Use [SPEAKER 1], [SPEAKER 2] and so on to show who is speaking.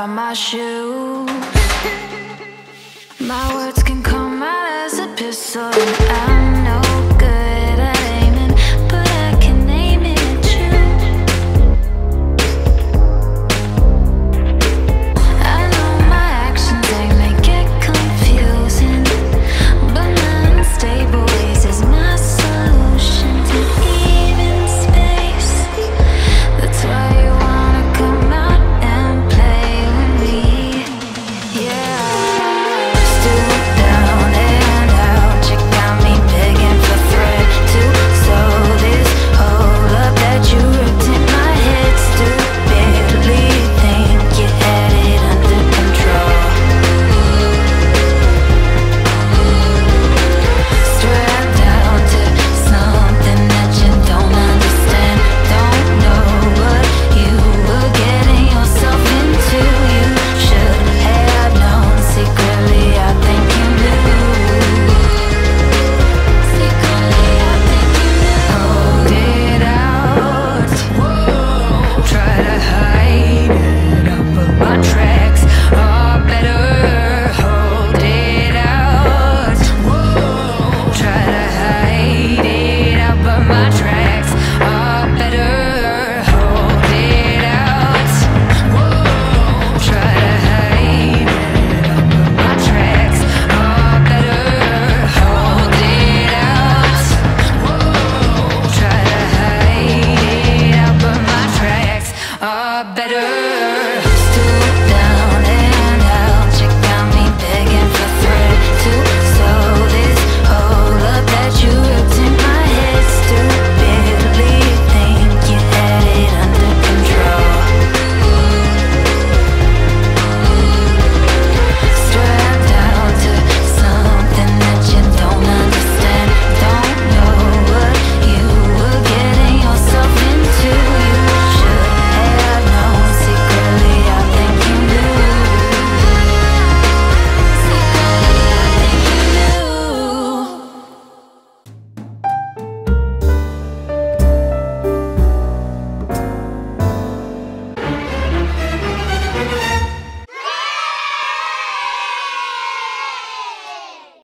[SPEAKER 1] on my shoes. My words can come out as a pistol and